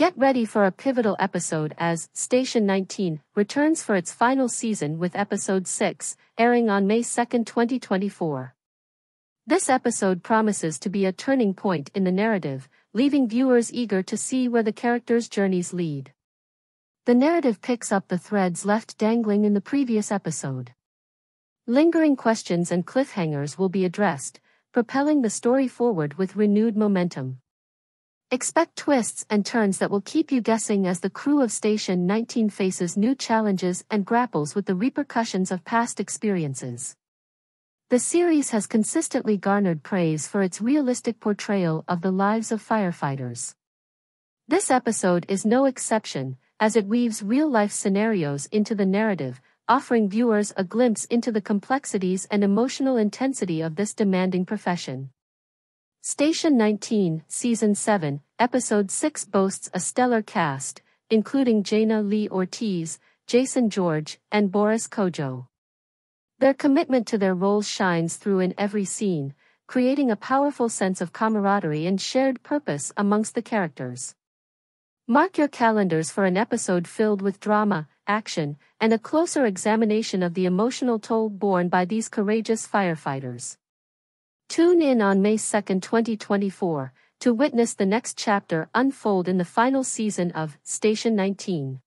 Get ready for a pivotal episode as Station 19 returns for its final season with episode 6, airing on May 2, 2024. This episode promises to be a turning point in the narrative, leaving viewers eager to see where the characters' journeys lead. The narrative picks up the threads left dangling in the previous episode. Lingering questions and cliffhangers will be addressed, propelling the story forward with renewed momentum. Expect twists and turns that will keep you guessing as the crew of Station 19 faces new challenges and grapples with the repercussions of past experiences. The series has consistently garnered praise for its realistic portrayal of the lives of firefighters. This episode is no exception, as it weaves real-life scenarios into the narrative, offering viewers a glimpse into the complexities and emotional intensity of this demanding profession. Station 19, Season 7, Episode 6 boasts a stellar cast, including Jaina Lee Ortiz, Jason George, and Boris Kodjoe. Their commitment to their roles shines through in every scene, creating a powerful sense of camaraderie and shared purpose amongst the characters. Mark your calendars for an episode filled with drama, action, and a closer examination of the emotional toll borne by these courageous firefighters. Tune in on May 2, 2024, to witness the next chapter unfold in the final season of Station 19.